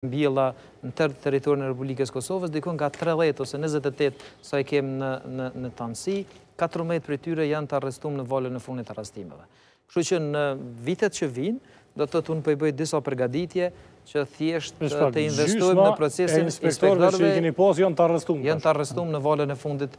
mbjella në tërë territorin e Republikës së Kosovës, diku nga tridhjetë ose njëzet e tetë sa i kem në tanësi, katërmbëdhjetë prej tyre janë të arrestum në valën e fundit të arrestimeve. Kështu që në vitet që vijnë, do të thotë unë po i bëj disa përgatitje që thjesht Në çfarë? të investojmë Gjysma në e procesin e inspektorëve që i keni pas janë të arrestum janë tash. të arrestum në valën e fundit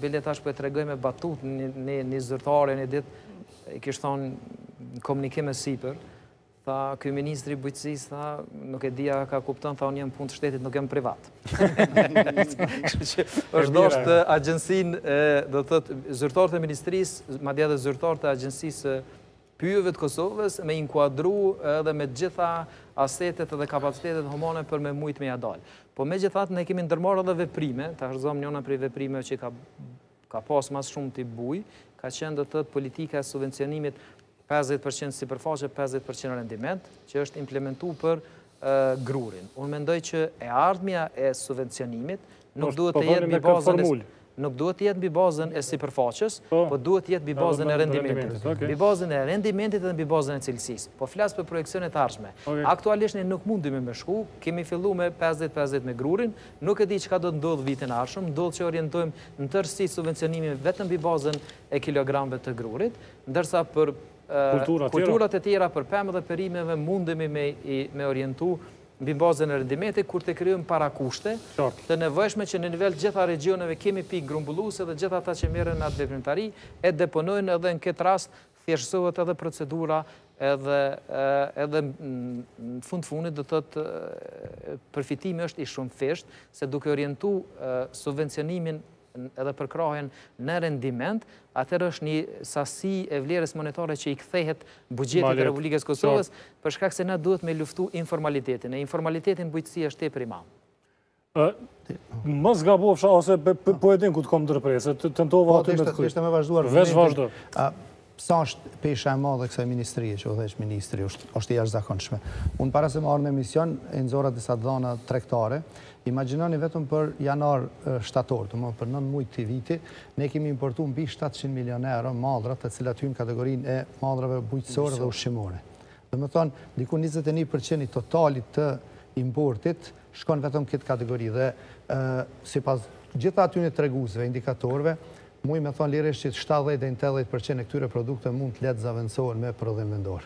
Bile tash po e tregoj me batutë, një zyrtare një ditë, i kish thonë në komunikim e sipër, tha, ky ministri i bujqësisë, tha, nuk e di a ka kupton, tha, unë jam punëtor shteti, nuk jam privat. I ka dasht agjencinë, do të thotë, zyrtarët e ministrisë, madje edhe zyrtarët e agjencisë pyjeve të Kosovës me inkuadru edhe me të gjitha asetet edhe kapacitetet humane për me mujt me ja dal. Po megjithatë ne kemi ndërmarrë edhe veprime, ta zëmë njëna prej veprimeve që ka pas më së shumti bujë, ka qenë do të thotë politika e subvencionimit pesëdhjetë për qind sipërfaqe pesëdhjetë për qind rendiment, që është implementu për grurin. Unë mendoj që e ardhmja e subvencionimit Nuk duhet të jetë mbi bazën e nuk duhet të jetë mbi bazën e sipërfaqes, po, po duhet të jetë mbi bazën e rendimentit. Mbi bazën e rendimentit dhe mbi bazën e cilësisë. Po flas për projeksionet e ardhshme. Aktualisht ne nuk mundemi me shku, kemi fillu me 50-50 me grurin, nuk e di çka do të ndodhë vitin e ardhshëm, ndodh që orientojmë në tërësi subvencionimin vetëm mbi bazën e kilogramëve të grurit, ndërsa për kulturat e tjera, për pemë dhe perime, mundemi me orientu mbi bazën e rendimentit, kur të krijojmë parakushte, të nevojshme që në nivel të gjitha regjioneve kemi pikë grumbulluese dhe gjithë ata që merren me n'atë veprimtari e deponojnë edhe në këtë rast thjeshtësohet edhe procedura edhe edhe fundi i fundit do të thotë përfitimi është i shumëfishtë se duke orientu subvencionimin edhe përkrahjen në rendiment, atëherë është një sasi e vlerës monetare që i kthehet buxhetit të Republikës së Kosovës, për shkak se na duhet me luftu informalitetin. E informaliteti në bujqësi është tepër i madh. Mos gabofsha se po e din ku të kam ndërpre, se, tentova aty me t'kujtu. Veç vazhdo. Sa është pesha e madhe e kësaj ministrie që udhëheq ministri, është është e jashtëzakonshme. Unë para se me ardhë në emision, e nxora disa të dhëna tregtare. Imagjinoni vetëm për janar, shtator, domethënë për nëntë muaj të këtij viti, ne kemi importu mbi shtatëqind milionë euro mallra, të cilat hyjnë në kategorinë e mallrave bujqësore dhe ushqimore. Domethënë, diku njëzet e një për qind i totalit të importit shkon vetëm në këtë kategori dhe sipas gjithë atyre treguesve, indikatorëve, Muj me thonë lirisht që shtatëdhjetë deri në tetëdhjetë për qind e këtyre produkteve mund të lehtë zavencohen me prodhim vendor.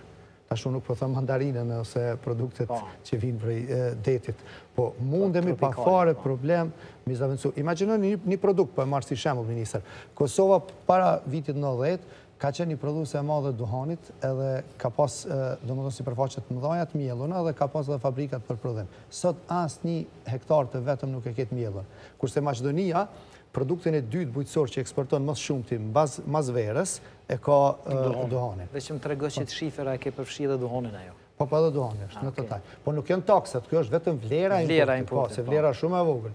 Tash unë nuk po them mandarinën ose produktet që vijnë prej detit, po mundemi pa fare problem me zavencu. Imagjinoni një produkt, po e marr si shembull ministër, Kosova para vitit nëntëdhjetë ka qenë një prodhuese e madhe e duhanit edhe ka pas domethënë sipërfaqe të mëdha të mjelluna dhe ka pas edhe fabrikat për prodhim. Sot asnjë hektar të vetëm nuk e ke të mjellun. Kurse Maqedonia Produktin e dytë bujqësor që eksporton më së shumti mbas mbas verës e ka duhanin. Dhe veç më trego, te shifra e ke përfshi dhe duhanin ajo. Po po edhe duhani është në total. Po nuk janë taksat, kjo është vetëm vlera e importit. Vlera e importit. Po, se vlera shumë e vogël.